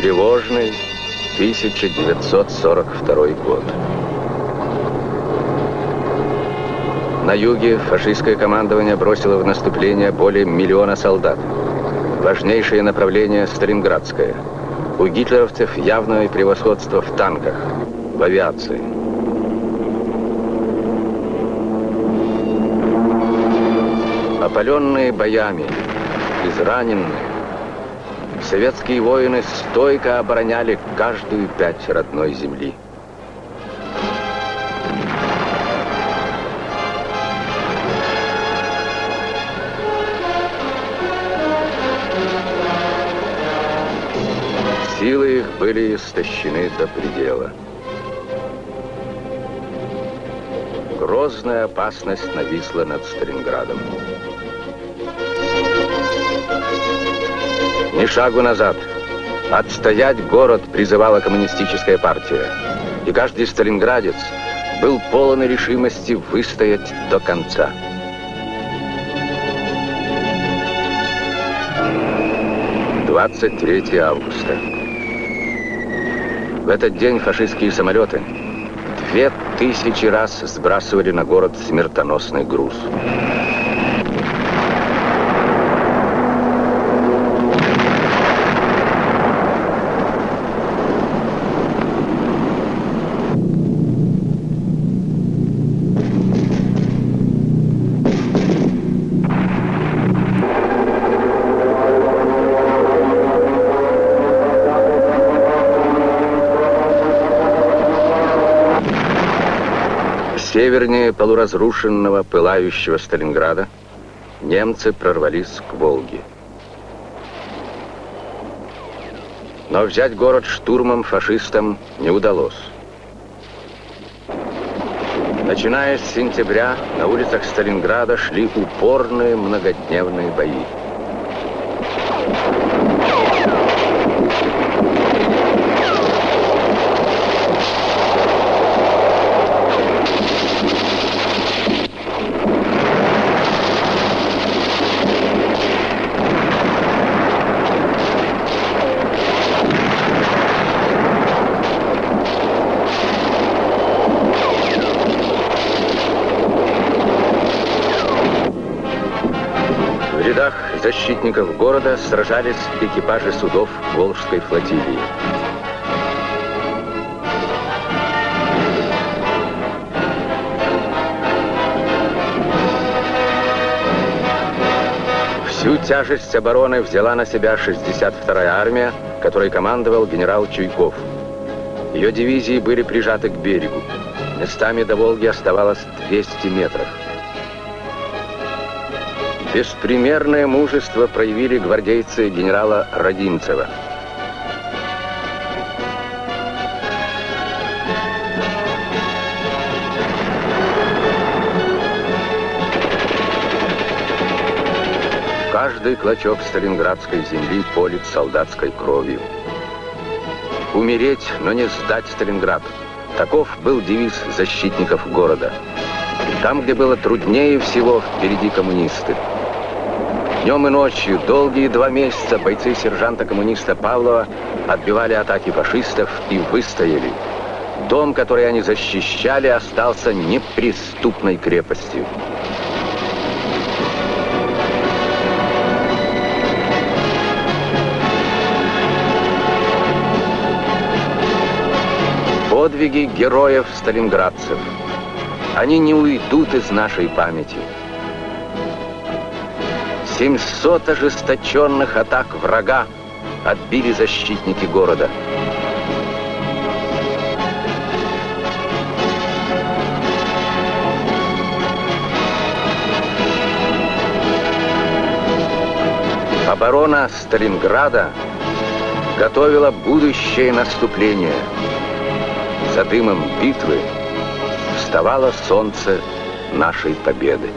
Тревожный 1942 год. На юге фашистское командование бросило в наступление более миллиона солдат. Важнейшее направление – Сталинградское. У гитлеровцев явное превосходство в танках, в авиации. Опаленные боями, израненные, советские воины стойко обороняли каждую пять родной земли. Силы их были истощены до предела. Грозная опасность нависла над Сталинградом. Ни шагу назад. Отстоять город призывала коммунистическая партия. И каждый сталинградец был полон решимости выстоять до конца. Двадцать третье августа. В этот день фашистские самолеты две тысячи раз сбрасывали на город смертоносный груз. Севернее полуразрушенного, пылающего Сталинграда немцы прорвались к Волге. Но взять город штурмом фашистам не удалось. Начиная с сентября на улицах Сталинграда шли упорные многодневные бои. Защитников города сражались экипажи судов Волжской флотилии. Всю тяжесть обороны взяла на себя 62-я армия, которой командовал генерал Чуйков. Ее дивизии были прижаты к берегу. Местами до Волги оставалось 200 метров. Беспримерное мужество проявили гвардейцы генерала Родимцева. Каждый клочок сталинградской земли полит солдатской кровью. Умереть, но не сдать Сталинград. Таков был девиз защитников города. Там, где было труднее всего, впереди коммунисты. Днем и ночью, долгие два месяца, бойцы сержанта-коммуниста Павлова отбивали атаки фашистов и выстояли. Дом, который они защищали, остался неприступной крепостью. Подвиги героев сталинградцев. Они не уйдут из нашей памяти. 700 ожесточенных атак врага отбили защитники города. Оборона Сталинграда готовила будущее наступление. За дымом битвы вставало солнце нашей победы.